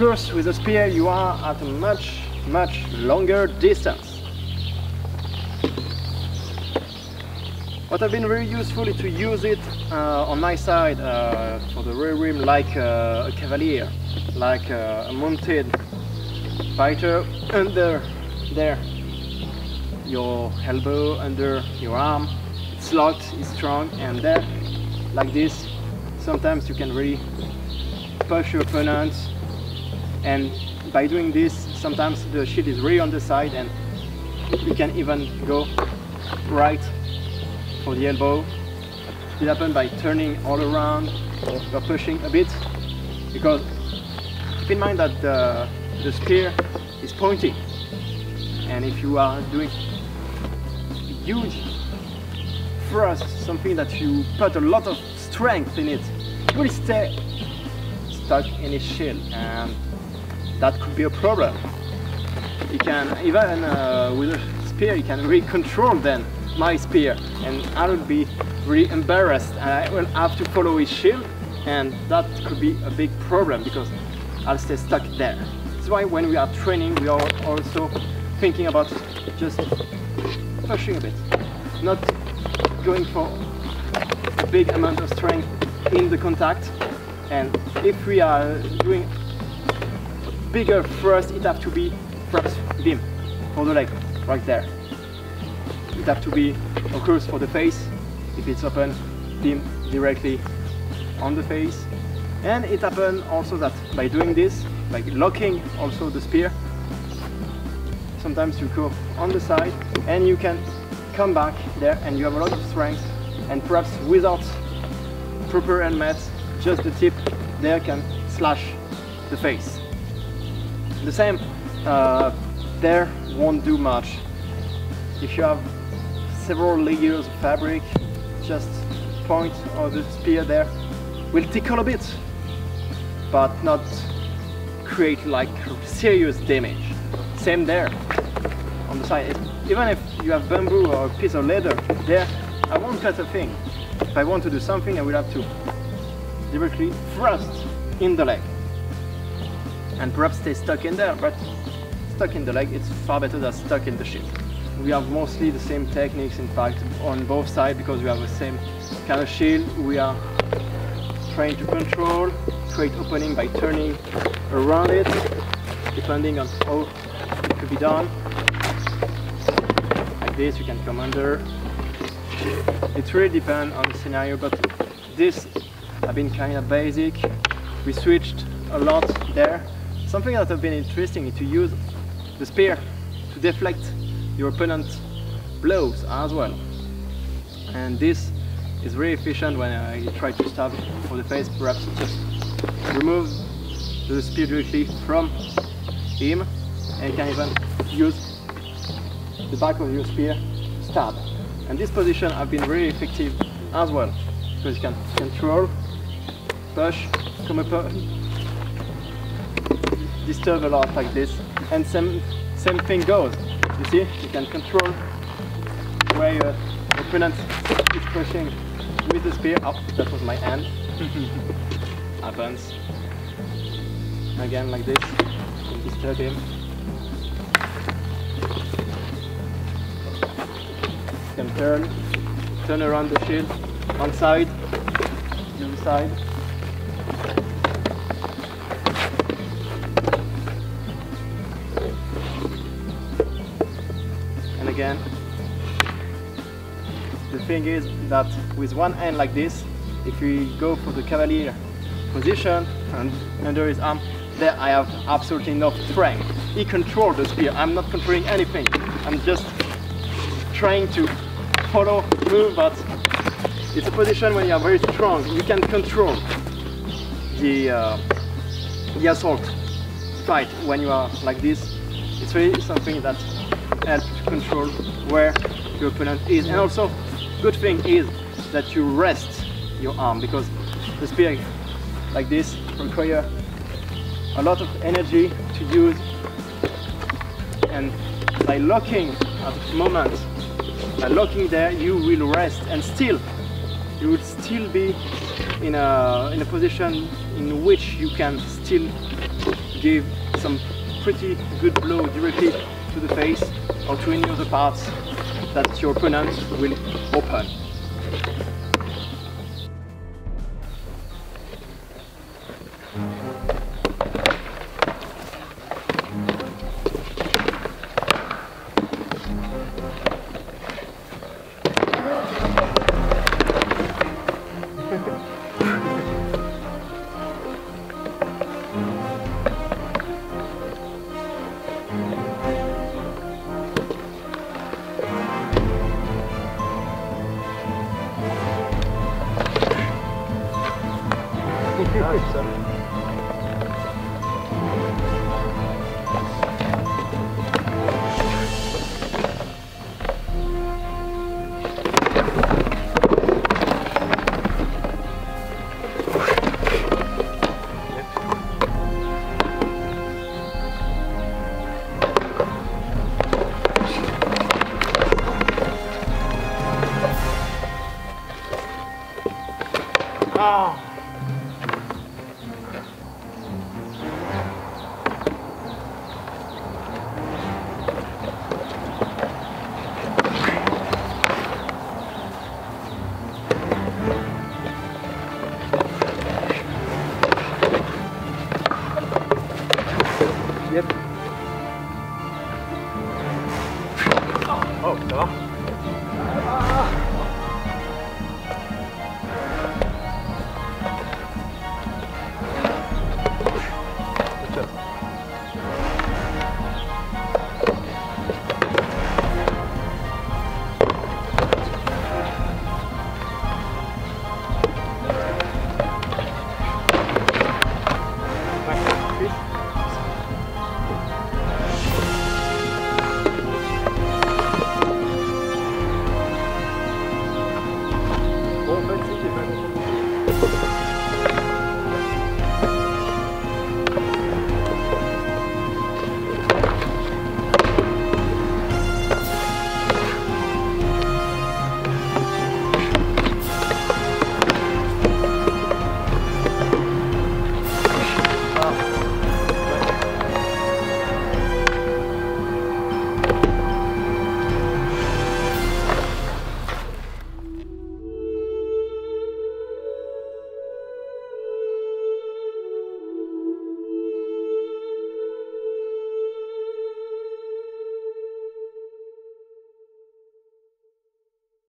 course, with a spear you are at a much, much longer distance. What have been very useful is to use it uh, on my side uh, for the Rohirrim like uh, a cavalier, like uh, a mounted fighter under there, your elbow under your arm, it's locked, it's strong, and there, like this, sometimes you can really push your opponent, and by doing this, sometimes the shield is really on the side, and you can even go right for the elbow. It happens by turning all around or pushing a bit because keep in mind that the, the spear is pointing and if you are doing huge thrust, something that you put a lot of strength in it, you will stay stuck in its shield and that could be a problem. You can, even uh, with a spear, you can really control then my spear and I will be really embarrassed and I will have to follow his shield and that could be a big problem because I'll stay stuck there. That's why when we are training we are also thinking about just pushing a bit, not going for a big amount of strength in the contact and if we are doing bigger thrust it have to be perhaps beam for the leg right there. It have to be of course for the face. If it's open beam directly on the face. And it happens also that by doing this by locking also the spear sometimes you go on the side and you can come back there and you have a lot of strength. And perhaps without proper helmet just the tip there can slash the face the same uh, there won't do much if you have several layers of fabric, just point of the spear there will tickle a bit, but not create like serious damage. Same there on the side. Even if you have bamboo or a piece of leather there, I won't cut a thing. If I want to do something, I will have to directly thrust in the leg and perhaps stay stuck in there, but stuck in the leg, it's far better than stuck in the ship. We have mostly the same techniques in fact on both sides because we have the same kind of shield. We are trying to control create opening by turning around it depending on how it could be done. Like this you can come under. It really depends on the scenario but this have been kind of basic. We switched a lot there something that have been interesting is to use the spear to deflect your opponent's blows as well. And this is very efficient when I try to stab for the face perhaps just remove the spear directly from him and you can even use the back of your spear stab. And this position have been very effective as well because you can control push come up disturb a lot like this and same same thing goes you see, you can control where your opponent is pushing with the spear. Oh, that was my hand. Happens. Again, like this, disturb him. You can turn, turn around the shield, one side, the other side. Again. The thing is that with one hand like this, if we go for the cavalier position and under his arm, there I have absolutely no strength. He controls the spear, I'm not controlling anything. I'm just trying to follow, move, but it's a position when you are very strong, you can control the, uh, the assault fight when you are like this. It's really something that help to control where your opponent is. And also, good thing is that you rest your arm because the spear like this require a lot of energy to use and by locking at the moment by locking there you will rest and still you will still be in a in a position in which you can still give some pretty good blow directly to the face or to any other parts that your opponent will open. Oh,